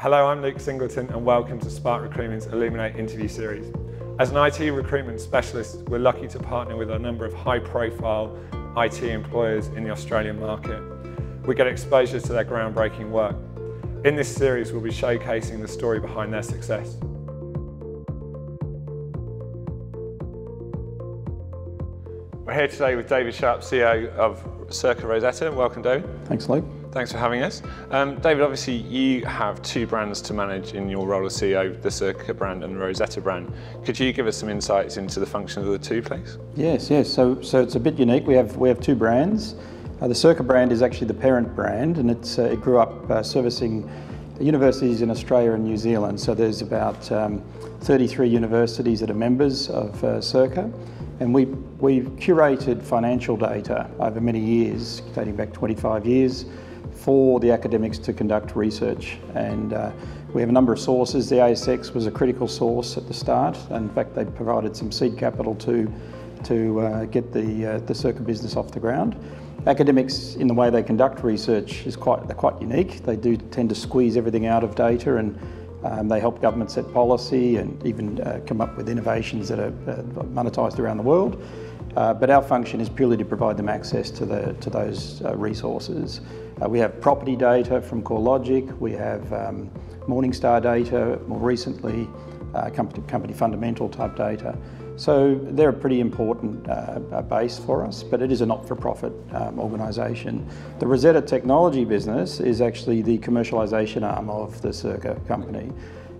Hello, I'm Luke Singleton and welcome to Spark Recruitment's Illuminate interview series. As an IT recruitment specialist, we're lucky to partner with a number of high profile IT employers in the Australian market. We get exposure to their groundbreaking work. In this series, we'll be showcasing the story behind their success. We're here today with David Sharp, CEO of SIRCA RoZetta. Welcome, David. Thanks, Luke. Thanks for having us. Um, David, obviously you have two brands to manage in your role as CEO, the SIRCA brand and the RoZetta brand. Could you give us some insights into the functions of the two, please? Yes, yes. So, so it's a bit unique. We have we have two brands. Uh, the SIRCA brand is actually the parent brand, and it's uh, it grew up uh, servicing universities in Australia and New Zealand. So there's about um, 33 universities that are members of uh, SIRCA. And we, we've curated financial data over many years, dating back 25 years, for the academics to conduct research. And uh, we have a number of sources. The ASX was a critical source at the start. In fact, they provided some seed capital to, to uh, get the, uh, the SIRCA business off the ground. Academics, in the way they conduct research, is quite, quite unique. They do tend to squeeze everything out of data and um, they help government set policy and even uh, come up with innovations that are uh, monetised around the world. Uh, but our function is purely to provide them access to, the, to those uh, resources. Uh, we have property data from CoreLogic, we have um, Morningstar data, more recently uh, company, company fundamental type data. So they're a pretty important uh, base for us, but it is a not-for-profit um, organisation. The RoZetta technology business is actually the commercialisation arm of the SIRCA company.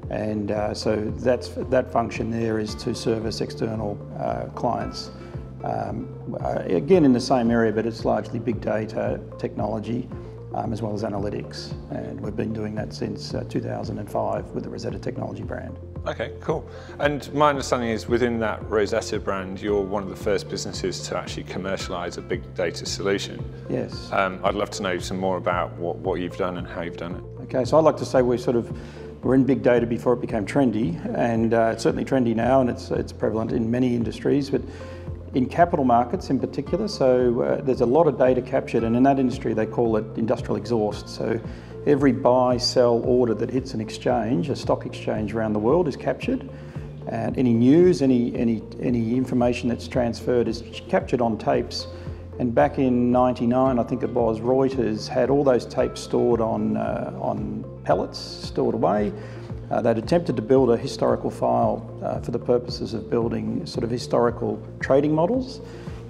And so that's, that function there is to service external clients. Um, uh, again, in the same area, but it's largely big data technology um, as well as analytics. And we've been doing that since uh, 2005 with the RoZetta Technology brand. Okay, cool. And my understanding is within that RoZetta brand, you're one of the first businesses to actually commercialise a big data solution. Yes. Um, I'd love to know some more about what, what you've done and how you've done it. Okay, so I'd like to say we sort of we're in big data before it became trendy, and uh, it's certainly trendy now, and it's it's prevalent in many industries, but in capital markets in particular. So uh, there's a lot of data captured, and in that industry they call it industrial exhaust. So every buy, sell order that hits an exchange, a stock exchange around the world, is captured. And any news, any any any information that's transferred is captured on tapes. And back in '99, I think it was, Reuters had all those tapes stored on uh, on pellets, stored away. Uh, they'd attempted to build a historical file uh, for the purposes of building sort of historical trading models,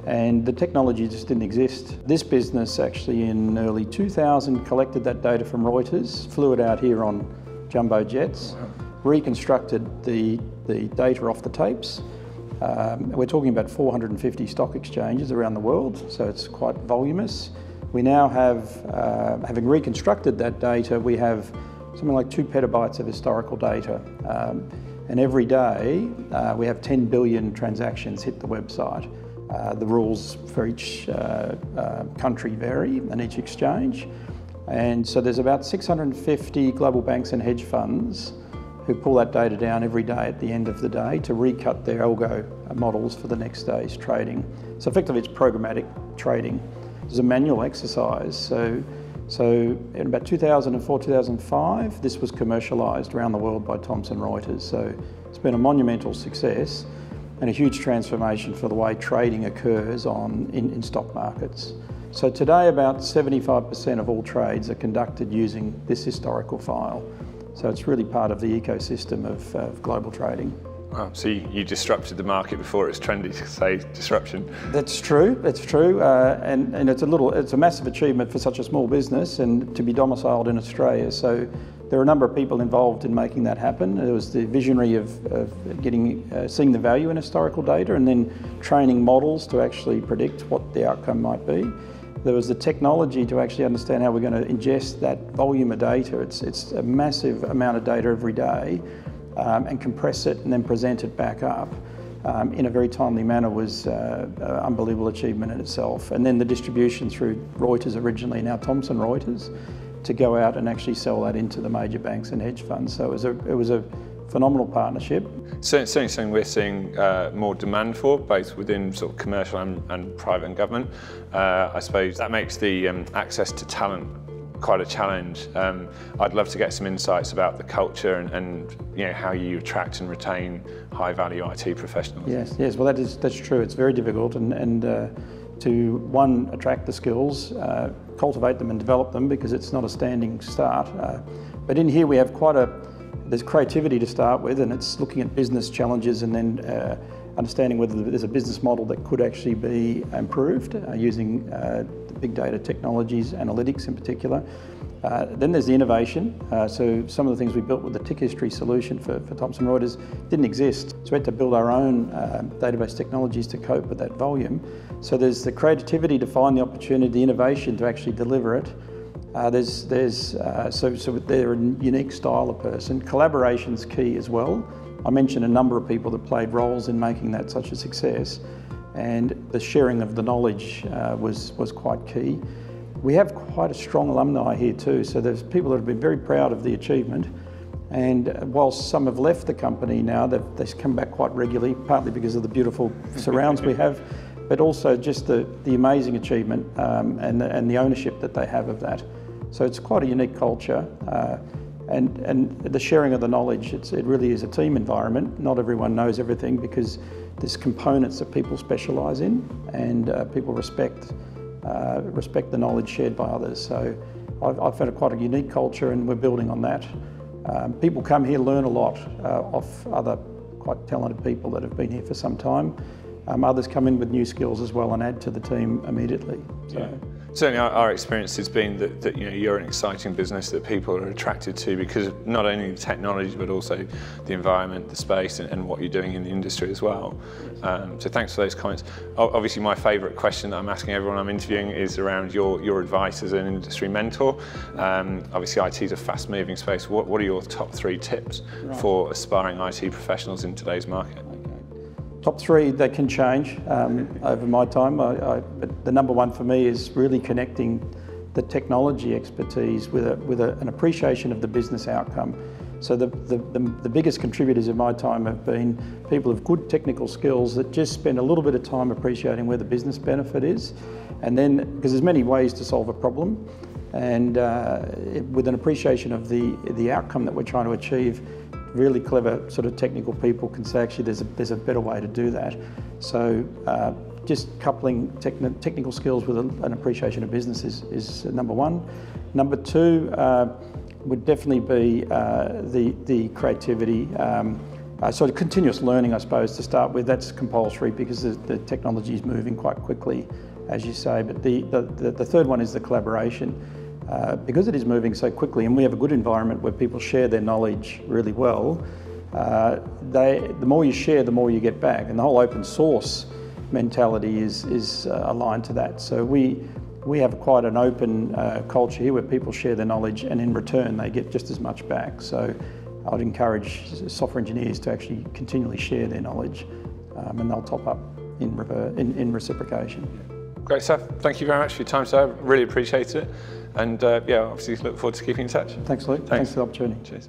and the technology just didn't exist. This business actually in early 2000 collected that data from Reuters, flew it out here on jumbo jets, reconstructed the, the data off the tapes. Um, we're talking about 450 stock exchanges around the world, so it's quite voluminous. We now have, uh, having reconstructed that data, we have something like two petabytes of historical data. Um, and every day uh, we have 10 billion transactions hit the website. Uh, the rules for each uh, uh country vary and each exchange. And so there's about 650 global banks and hedge funds who pull that data down every day at the end of the day to recut their algo models for the next day's trading. So effectively it's programmatic trading. It's a manual exercise. So so in about 2004, 2005, this was commercialised around the world by Thomson Reuters. So it's been a monumental success and a huge transformation for the way trading occurs on, in, in stock markets. So today about 75% of all trades are conducted using this historical file. So it's really part of the ecosystem of, of global trading. Wow. So you, you, disrupted the market before it's trendy to say disruption. That's true. That's true, uh, and and it's a little it's a massive achievement for such a small business and to be domiciled in Australia. So there are a number of people involved in making that happen. It was the visionary of, of getting uh, seeing the value in historical data and then training models to actually predict what the outcome might be. There was the technology to actually understand how we're going to ingest that volume of data. It's it's a massive amount of data every day um, and compress it and then present it back up um, in a very timely manner was uh, an unbelievable achievement in itself. And then the distribution through Reuters originally, now Thomson Reuters, to go out and actually sell that into the major banks and hedge funds. So it was a, it was a phenomenal partnership. Certainly something we're seeing uh, more demand for, both within sort of commercial and, and private and government. Uh, I suppose that makes the um, access to talent quite a challenge. Um, I'd love to get some insights about the culture and, and, you know how you attract and retain high value IT professionals. Yes, yes. Well, that is that's true. It's very difficult, and and uh, to one attract the skills, uh, cultivate them, and develop them because it's not a standing start. Uh, but in here we have quite a there's creativity to start with, and it's looking at business challenges and then uh, understanding whether there's a business model that could actually be improved uh, using uh, big data technologies, analytics in particular. Uh, then there's the innovation. Uh, so some of the things we built with the tick history solution for, for Thomson Reuters didn't exist. So we had to build our own uh, database technologies to cope with that volume. So there's the creativity to find the opportunity, the innovation to actually deliver it, uh, there's, there's, so, so they're a unique style of person. Collaboration's key as well. I mentioned a number of people that played roles in making that such a success, and the sharing of the knowledge uh, was, was quite key. We have quite a strong alumni here too, so there's people that have been very proud of the achievement. And whilst some have left the company now, they've, they've come back quite regularly, partly because of the beautiful surrounds we have, but also just the, the amazing achievement um, and, the, and the ownership that they have of that. So it's quite a unique culture. Uh, and, and the sharing of the knowledge, it really is a team environment. Not everyone knows everything because there's components that people specialise in and uh, people respect, uh, respect the knowledge shared by others. So I've, I've found quite a unique culture and we're building on that. Um, people come here, learn a lot uh, off other quite talented people that have been here for some time. Um, others come in with new skills as well and add to the team immediately. So. Yeah. Certainly, our, experience has been that, that, you know you're an exciting business that people are attracted to because of not only the technology but also the environment, the space, and, and what you're doing in the industry as well. Um, so thanks for those comments. Obviously, my favourite question that I'm asking everyone I'm interviewing is around your your advice as an industry mentor. Um, obviously, IT is a fast-moving space. What, what are your top three tips right. for aspiring IT professionals in today's market? Top three, they can change um, over my time, I, I, but the number one for me is really connecting the technology expertise with, a, with a, an appreciation of the business outcome. So the, the, the, the, biggest contributors of my time have been people of good technical skills that just spend a little bit of time appreciating where the business benefit is. And then, because there's many ways to solve a problem, and uh, with an appreciation of the, the outcome that we're trying to achieve, really clever sort of technical people can say actually there's a, there's a better way to do that. So uh, just coupling techni technical skills with a, an appreciation of business is, is number one. Number two uh, would definitely be uh, the, the creativity. Um, uh, so continuous learning, I suppose, to start with, that's compulsory because the, the technology is moving quite quickly, as you say. But the, the, the third one is the collaboration. Uh, because it is moving so quickly and we have a good environment where people share their knowledge really well, uh, they, the more you share, the more you get back. And the whole open source mentality is, is uh, aligned to that. So we, we have quite an open uh, culture here where people share their knowledge and in return they get just as much back. So I'd encourage software engineers to actually continually share their knowledge um, and they'll top up in, in, in reciprocation. Great stuff. Thank you very much for your time, sir. Really appreciate it. And uh, yeah, obviously look forward to keeping in touch. Thanks, Luke. Thanks, Thanks for the opportunity. Cheers.